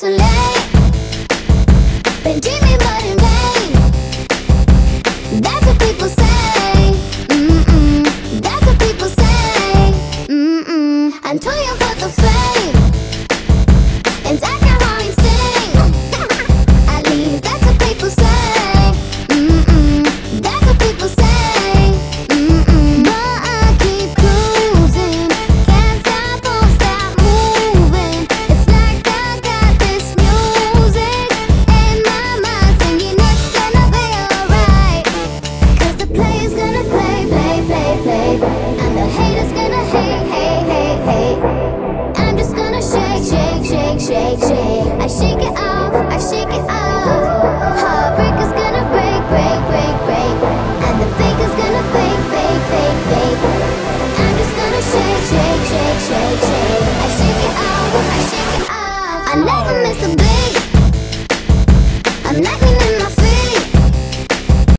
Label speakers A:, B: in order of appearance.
A: too late. Been dreaming but in vain. That's what people say. That's what people say. I'm too young for the fame. Player's gonna play, play, play, play. And the haters gonna hate, hate, hate, hate. I'm just gonna shake, shake, shake, shake, shake. I shake it off, I shake it off. Gonna break, break, break, break. And the gonna fake, fake, fake, fake. I'm just gonna shake, shake, shake, shake, shake. I shake it off, I shake it off. I never miss a beat.